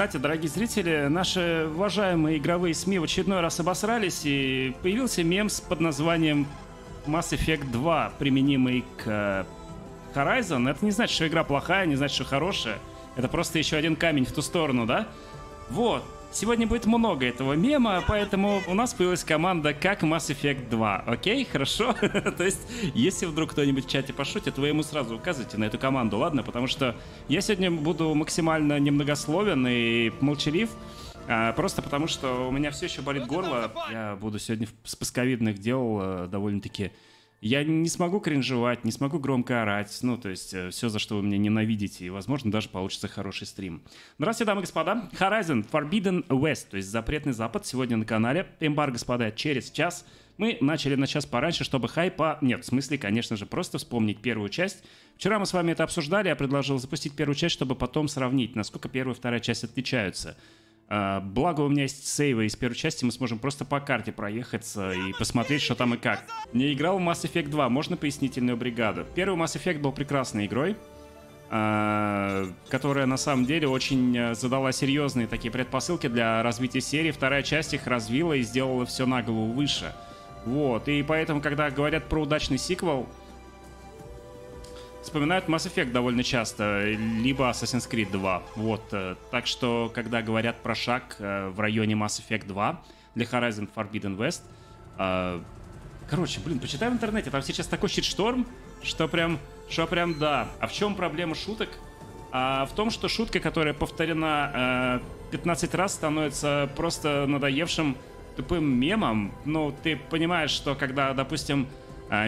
Кстати, дорогие зрители, наши уважаемые игровые СМИ в очередной раз обосрались, и появился мем с под названием Mass Effect 2, применимый к э, Horizon. Это не значит, что игра плохая, не значит, что хорошая. Это просто еще один камень в ту сторону, да? Вот. Сегодня будет много этого мема, поэтому у нас появилась команда как Mass Effect 2. Окей, хорошо? То есть, если вдруг кто-нибудь в чате пошутит, вы ему сразу указывайте на эту команду, ладно? Потому что я сегодня буду максимально немногословен и молчалив, а, просто потому что у меня все еще болит горло. Я буду сегодня с пасковидных дел э, довольно-таки я не смогу кринжевать, не смогу громко орать, ну, то есть э, все, за что вы меня ненавидите, и, возможно, даже получится хороший стрим. Здравствуйте, дамы и господа. Horizon Forbidden West, то есть запретный запад, сегодня на канале. Эмбар, господа, через час. Мы начали на час пораньше, чтобы хайпа... Нет, в смысле, конечно же, просто вспомнить первую часть. Вчера мы с вами это обсуждали, я предложил запустить первую часть, чтобы потом сравнить, насколько первая и вторая часть отличаются. А, благо у меня есть сейвы из первой части, мы сможем просто по карте проехаться и посмотреть, что там и как. Не играл в Mass Effect 2, можно пояснительную бригаду? Первый Mass Effect был прекрасной игрой, а, которая на самом деле очень э, задала серьезные такие предпосылки для развития серии. Вторая часть их развила и сделала все на голову выше. Вот, и поэтому, когда говорят про удачный сиквел, вспоминают Mass Effect довольно часто, либо Assassin's Creed 2. Вот, э, так что, когда говорят про шаг э, в районе Mass Effect 2 для Horizon Forbidden West, э, короче, блин, почитай в интернете, там сейчас такой щитшторм, что прям, что прям да. А в чем проблема шуток? А в том, что шутка, которая повторена 15 раз, становится просто надоевшим тупым мемом. Ну, ты понимаешь, что когда, допустим,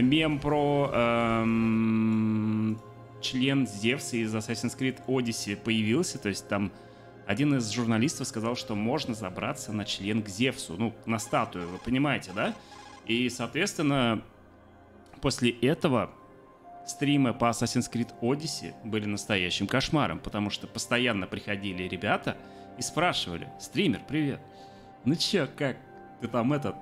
мем про эм, член Зевса из Assassin's Creed Odyssey появился, то есть там один из журналистов сказал, что можно забраться на член к Зевсу, ну, на статую, вы понимаете, да? И, соответственно, после этого стримы по Assassin's Creed Odyssey были настоящим кошмаром, потому что постоянно приходили ребята и спрашивали, стример, привет, ну чё, как, ты там этот,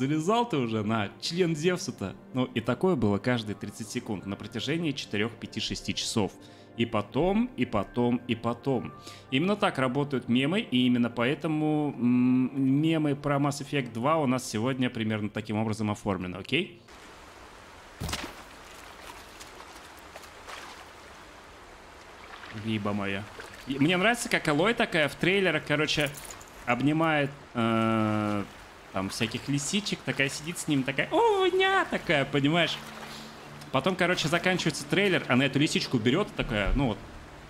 Залезал ты уже на член Зевса-то? Ну, и такое было каждые 30 секунд на протяжении 4, 5, 6 часов. И потом, и потом, и потом. Именно так работают мемы, и именно поэтому мемы про Mass Effect 2 у нас сегодня примерно таким образом оформлены, окей? Виба моя. Мне нравится, как Алой такая в трейлерах, короче, обнимает э, там всяких лисичек, такая сидит с ним, такая, о, ня, такая, понимаешь? Потом, короче, заканчивается трейлер, она эту лисичку берет, такая, ну вот,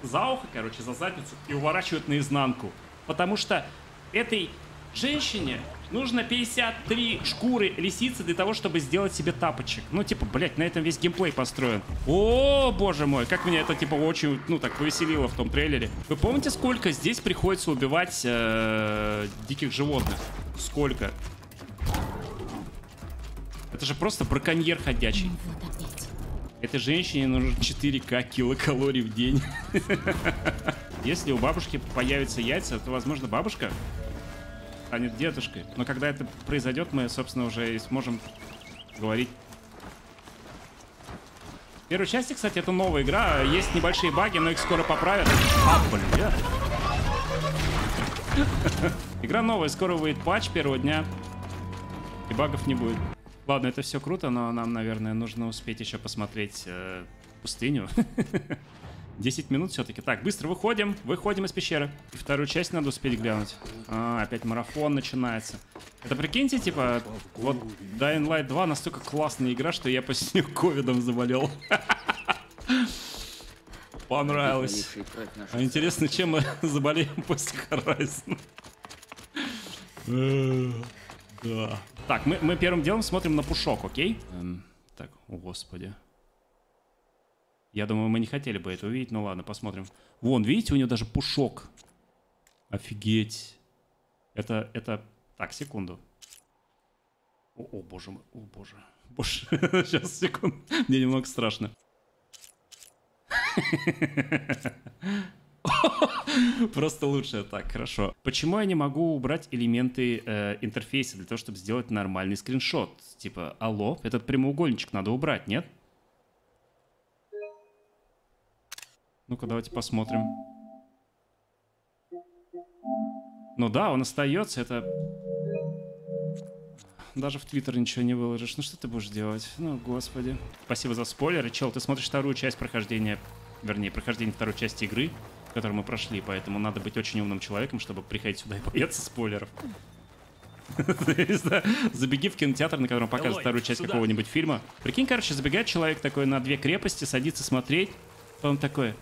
за ухо, короче, за задницу и уворачивает наизнанку. Потому что этой женщине нужно 53 шкуры лисицы для того, чтобы сделать себе тапочек. Ну, типа, блядь, на этом весь геймплей построен. О, боже мой, как меня это, типа, очень, ну, так повеселило в том трейлере. Вы помните, сколько здесь приходится убивать э, диких животных? Сколько? Это же просто браконьер ходячий. Этой женщине нужно 4К килокалорий в день. Если у бабушки появятся яйца, то, возможно, бабушка станет дедушкой. Но когда это произойдет, мы, собственно, уже и сможем говорить. В первой части, кстати, это новая игра. Есть небольшие баги, но их скоро поправят. А, бля. Игра новая, скоро выйдет патч первого дня. И багов не будет. Ладно, это все круто, но нам, наверное, нужно успеть еще посмотреть э, пустыню. 10 минут все-таки. Так, быстро выходим. Выходим из пещеры. И вторую часть надо успеть глянуть. А, опять марафон начинается. Это прикиньте, типа, вот Dying Light 2 настолько классная игра, что я после нее ковидом заболел. Понравилось. А интересно, чем мы заболеем после Horizon? Да. Так, мы, мы первым делом смотрим на пушок, окей? Эм, так, о господи. Я думаю, мы не хотели бы это увидеть, ну ладно, посмотрим. Вон, видите, у него даже пушок. Офигеть. Это, это... Так, секунду. О, о боже мой, о боже. Боже, сейчас, секунду. Мне немного страшно. Просто лучше так, хорошо. Почему я не могу убрать элементы э, интерфейса для того, чтобы сделать нормальный скриншот? Типа, алло, этот прямоугольничек надо убрать, нет? Ну-ка, давайте посмотрим. Ну да, он остается, это... Даже в Твиттер ничего не выложишь. Ну что ты будешь делать? Ну, господи. Спасибо за спойлеры. Чел, ты смотришь вторую часть прохождения, вернее, прохождение второй части игры, которую мы прошли, поэтому надо быть очень умным человеком, чтобы приходить сюда и бояться спойлеров. Забеги в кинотеатр, на котором показывают вторую часть какого-нибудь фильма. Прикинь, короче, забегает человек такой на две крепости, садится смотреть, потом такой...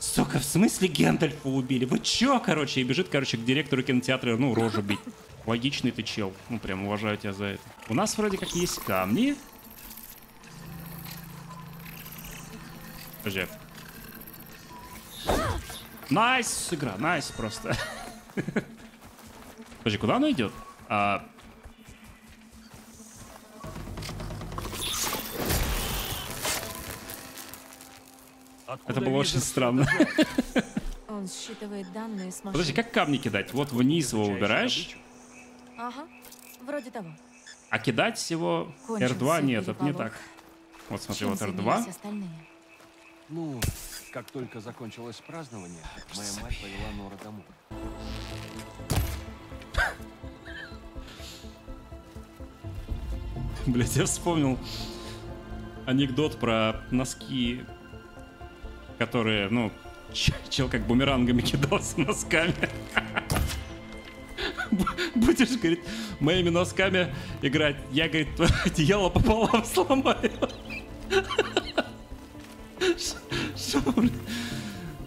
Сука, в смысле Гендальфа убили? Вы чё, короче? И бежит, короче, к директору кинотеатра, ну, рожу бить. Логичный ты чел. Ну, прям уважаю тебя за это. У нас вроде как есть камни. Подожди. Nice игра, nice просто. Подожди, куда она идет? А... Это было очень странно. Он считывает данные с Подожди, как камни кидать? Вот вниз его убираешь, Ага, вроде того. а кидать всего Кончился R2 нет, это не так. Вот смотри, Чем вот занимались R2. остальные? Ну, как только закончилось празднование, моя мать повела Нора домой. Блять, я вспомнил анекдот про носки, которые, ну, чел как бумерангами кидался носками. Будешь, говорит, моими носками играть, я, говорит, твое одеяло пополам сломаю. Что, блин?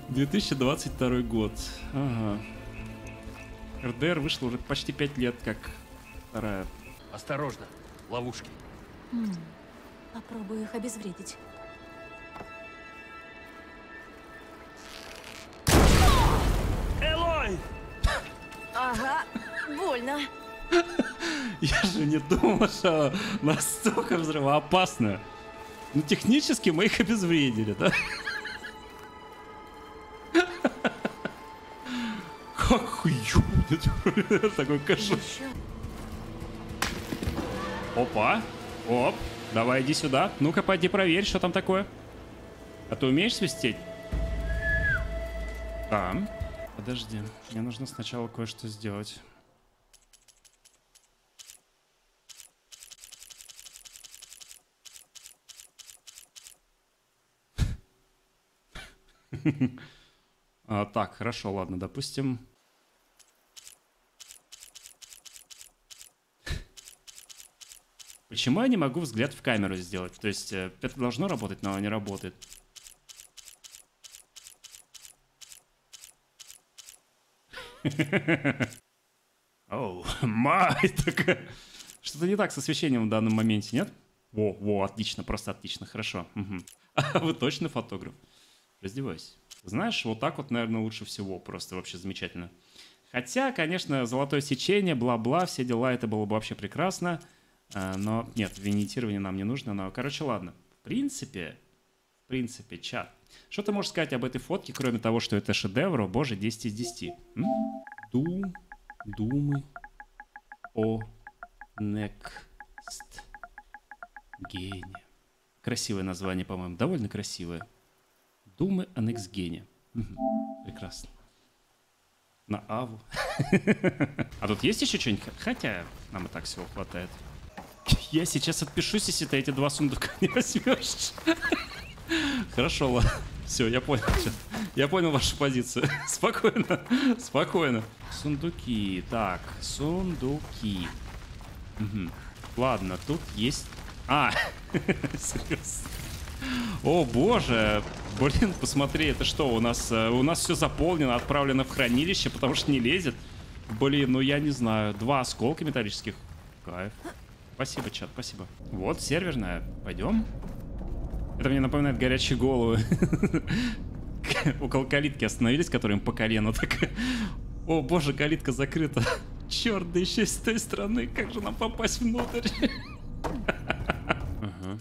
2022 год. Ага. РДР вышло уже почти 5 лет, как вторая. Осторожно, ловушки. М, Попробую их обезвредить. Элой! Ага, больно. Я же не думал, что настолько взрывоопасно. Ну, технически мы их обезвредили, да? Такой. Еще Опа. Оп. Давай, иди сюда. Ну-ка, пойди проверь, что там такое. А ты умеешь свистеть? Там. Подожди. Мне нужно сначала кое-что сделать. А, так, хорошо, ладно, допустим. Почему я не могу взгляд в камеру сделать? То есть э, это должно работать, но не работает. Оу, май такая. Что-то не так с освещением в данном моменте, нет? Во, во, отлично, просто отлично, хорошо. А вы точно фотограф? Раздевайся. Знаешь, вот так вот, наверное, лучше всего. Просто вообще замечательно. Хотя, конечно, золотое сечение, бла-бла, все дела, это было бы вообще прекрасно. А, Но нет, винитирование нам не нужно. Но, короче, ладно. В принципе, в принципе, чат. Что ты можешь сказать об этой фотке, кроме того, что это шедевр? О, боже, 10 из 10. М? Ду, думы о next гене. Красивое название, по-моему, довольно красивое. Думы о next гене. Прекрасно. На Аву. А тут есть еще что-нибудь? Хотя нам и так всего хватает. Я сейчас отпишусь, если ты эти два сундука не возьмешь. Хорошо, ладно. Все, я понял. всё. Я понял вашу позицию. Спокойно, спокойно. Сундуки. Так, сундуки. Мгм. Ладно, тут есть... А, серьезно. О, боже. Блин, посмотри, это что, у нас, э, у нас все заполнено, отправлено в хранилище, потому что не лезет. Блин, ну я не знаю. Два осколка металлических. Кайф. Спасибо, чат, спасибо. Вот, серверная. Пойдем. Это мне напоминает горячие головы. Около калитки остановились, которым по колено так. О, боже, калитка закрыта. Черт, да еще с той стороны. Как же нам попасть внутрь? Ага.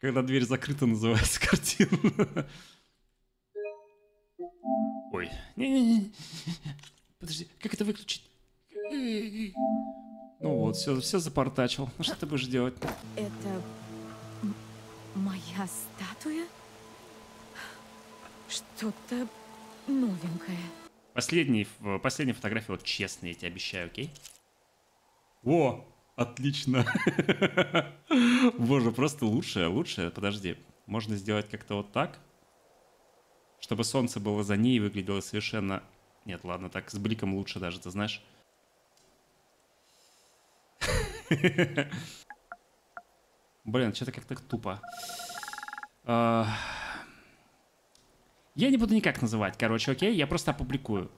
Когда дверь закрыта, называется картина. Ой. Не-не-не. Как это выключить? Ну вот, все, все запортачил. Ну что ты будешь делать? это моя статуя? Что-то новенькое. Последний, последняя фотография вот честная, я тебе обещаю, окей? О, отлично. Боже, просто лучшее, лучшее. Подожди, можно сделать как-то вот так, чтобы солнце было за ней и выглядело совершенно... Нет, ладно, так с бликом лучше даже, ты знаешь. Блин, что-то как-то тупо. А, Я не буду никак называть, короче, окей? Я просто опубликую.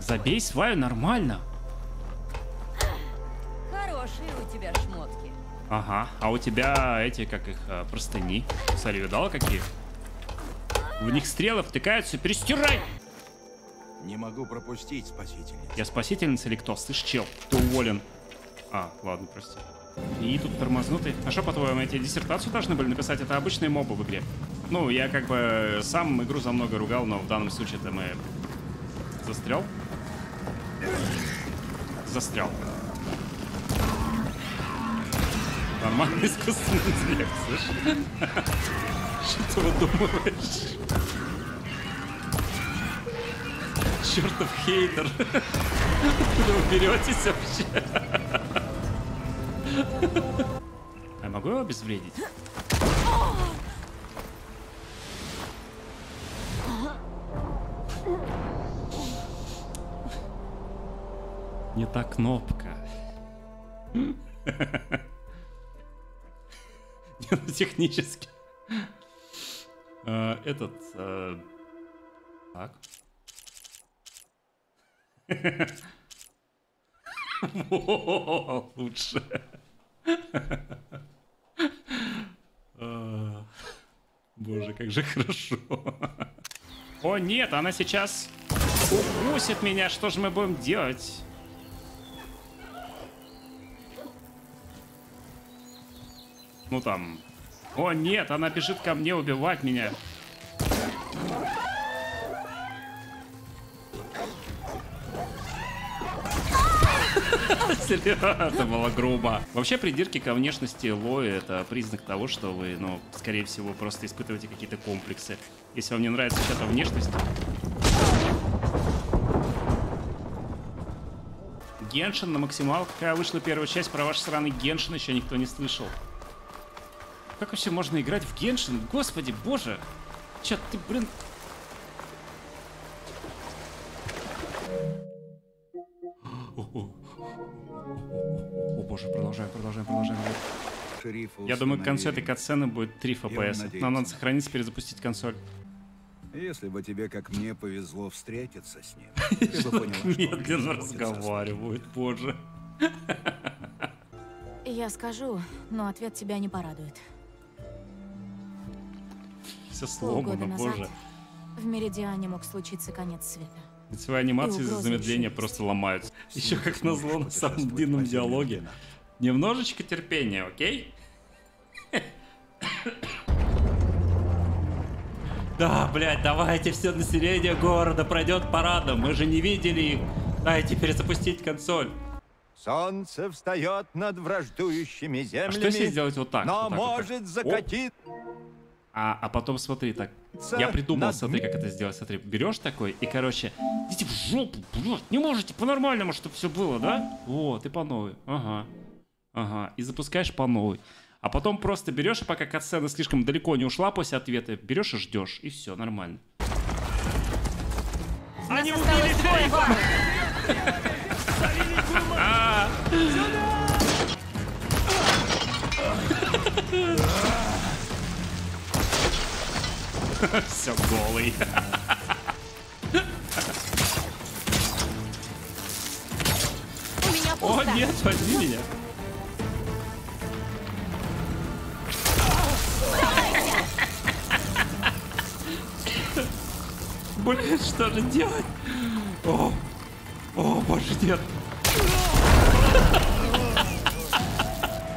Забей сваю нормально. Ага, а у тебя эти, как их, а, простыни. Смотри, видала какие? В них стрелы втыкаются, перестирай! Не могу пропустить, спасительница. Я спасительница или кто? Слышь, чел, ты уволен. А, ладно, прости. И тут тормознутый. А что, по-твоему, эти диссертацию должны были написать? Это обычные мобы в игре. Ну, я как бы сам игру за много ругал, но в данном случае это мы... Застрял? Застрял. Нормальный искусственный интеллект, слышишь? Что ты выдумываешь? Чертов хейтер. Откуда вы беретесь вообще? А могу его обезвредить? Не та кнопка. Технически. А, Этот... а, Так. Лучше. А, Боже, как же хорошо. О нет, она сейчас укусит меня. Что же мы будем делать? Ну там. О нет, она бежит ко мне убивать меня. Серьезно, это было грубо. Вообще, придирки ко внешности Лои — это признак того, что вы, ну, скорее всего, просто испытываете какие-то комплексы. Если вам не нравится чья-то внешность... Геншин на максималках, когда вышла первая часть, про ваш сраный Геншин еще никто не слышал. Как вообще можно играть в Геншин? Господи, боже! Че, ты, блин... О, о, о, боже, продолжаем, продолжаем, продолжаем. Я думаю, к концу этой катсцены будет 3 FPS. Нам надо на сохранить, перезапустить консоль. Если бы тебе, как мне, повезло встретиться с ним, ты бы поняла, что он Медленно разговаривают, боже. Я скажу, но ответ тебя не порадует. Все сломано, назад боже. в Меридиане мог случиться конец света. Лицевые анимации из-за замедления просто ломаются. Еще как назло на самом длинном диалоге. Немножечко терпения, окей? Да, блядь, давайте все население города пройдет парадом. Мы же не видели их. Дайте перезапустить консоль. Солнце встает над враждующими А землями, что если сделать вот так? но вот так, вот так? может Оп. А, а потом смотри, так. Я придумал, смотри, как это сделать. Смотри, берешь такой и, короче, идите в жопу, блядь, не можете по-нормальному, чтобы все было, да? Вот, и по новой. Ага. Ага. И запускаешь по новой. А потом просто берешь, и пока катсцена слишком далеко не ушла после ответа, берешь и ждешь, и все, нормально. Они убили Все голый. О, нет, возьми меня. Блин, что же делать? О, о, боже, нет.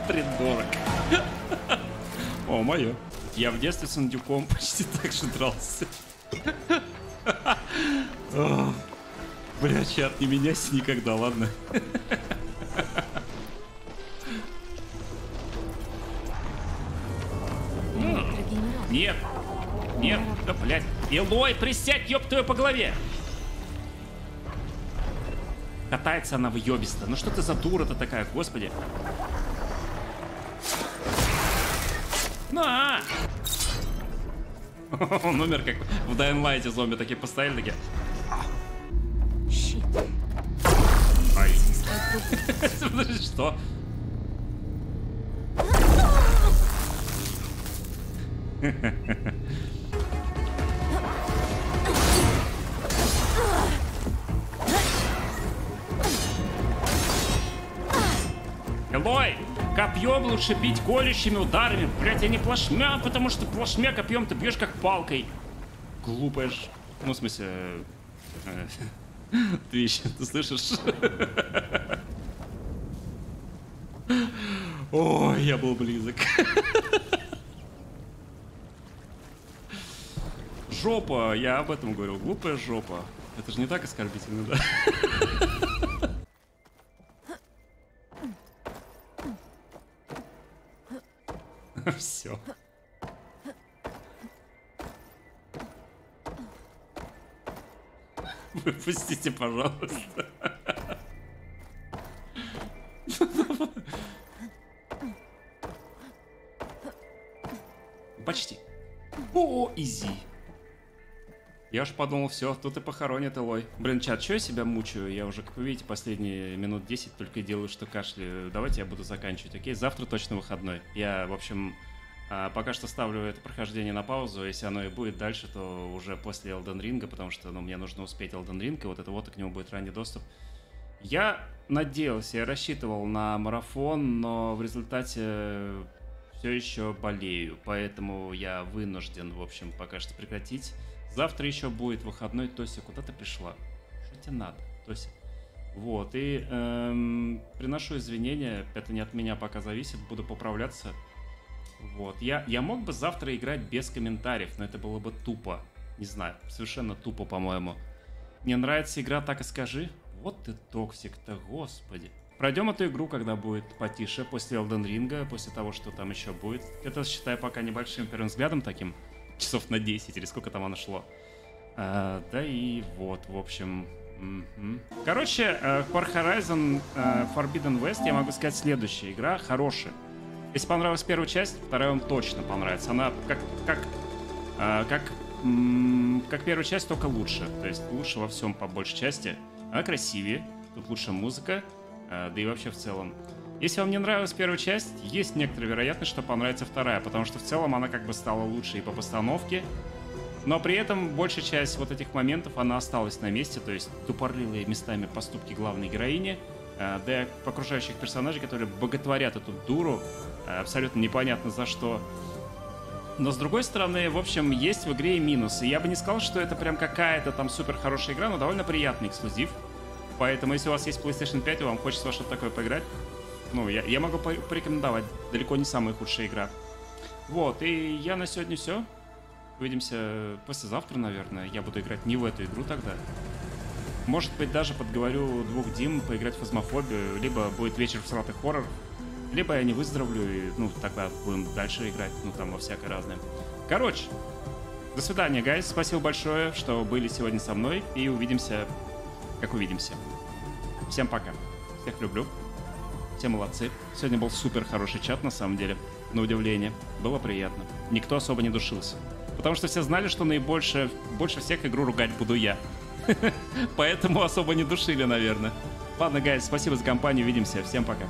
Придурок. О, мое. Я в детстве с индюком почти так же дрался. Бля, чат, не меняйся никогда, ладно? Нет. Нет, да, блядь. Илой, присядь, ёб твою по голове. Катается она в ёбисто. Ну что ты за дура-то такая, господи. Он умер как в Dying Light зомби такие поставили такие. Щит. Ай. Подожди, Что? Элой, копьем лучше бить колющими ударами. Блять, я не плашмя, потому что плашмя копьем ты бьешь как палкой. Глупая ж. Ну, в смысле... э, Ты еще, ты слышишь? Ой, я был близок. Жопа, я об этом говорил. Глупая жопа. Это же не так оскорбительно, да? Все. Выпустите, пожалуйста. Почти. О, изи. Я уж подумал, все, тут и похоронят Элой. Блин, чат, что я себя мучаю? Я уже, как вы видите, последние минут 10 только делаю, что кашляю. Давайте я буду заканчивать, окей? Завтра точно выходной. Я, в общем, а, пока что ставлю это прохождение на паузу. Если оно и будет дальше, то уже после Elden Ring, потому что ну, мне нужно успеть Elden Ring, и вот это вот, и к нему будет ранний доступ. Я надеялся, я рассчитывал на марафон, но в результате все еще болею, поэтому я вынужден, в общем, пока что прекратить. Завтра еще будет выходной. Тося, куда ты пришла? Что тебе надо, Тося? Вот, и эм, приношу извинения, это не от меня пока зависит, буду поправляться. Вот, я, я мог бы завтра играть без комментариев, но это было бы тупо. Не знаю, совершенно тупо, по-моему. Мне нравится игра, так и скажи. Вот ты токсик-то, господи. Пройдем эту игру, когда будет потише, после Elden Ring, после того, что там еще будет. Это считай пока небольшим первым взглядом таким, часов на 10 или сколько там оно шло. А, да и вот, в общем... мгм. Короче, э, Far Horizon э, Forbidden West, я могу сказать, следующая игра хорошая. Если понравилась первая часть, вторая вам точно понравится. Она как, как, а, как, как первая часть, только лучше. То есть лучше во всем по большей части. Она красивее, тут лучше музыка, да и вообще в целом. Если вам не нравилась первая часть, есть некоторая вероятность, что понравится вторая, потому что в целом она как бы стала лучше и по постановке, но при этом большая часть вот этих моментов, она осталась на месте, то есть тупорылые местами поступки главной героини, э, да окружающих персонажей, которые боготворят эту дуру, э, абсолютно непонятно за что. Но с другой стороны, в общем, есть в игре и минусы. Я бы не сказал, что это прям какая-то там супер хорошая игра, но довольно приятный эксклюзив. Поэтому, если у вас есть PlayStation 5 и вам хочется во что-то такое поиграть, ну, я, я могу по- порекомендовать. Далеко не самая худшая игра. Вот, и я на сегодня все. Увидимся послезавтра, наверное. Я буду играть не в эту игру тогда. Может быть, даже подговорю двух Дим поиграть в фазмофобию, либо будет вечер в сратых хоррор, либо я не выздоровлю, и, ну, тогда будем дальше играть, ну, там, во всякое разное. Короче, до свидания, гайс. Спасибо большое, что были сегодня со мной, и увидимся, как увидимся. Всем пока. Всех люблю. Все молодцы. Сегодня был супер хороший чат, на самом деле. На удивление. Было приятно. Никто особо не душился. Потому что все знали, что наибольше, больше всех игру ругать буду я. Поэтому особо не душили, наверное. Ладно, гайс, спасибо за компанию. Увидимся. Всем пока.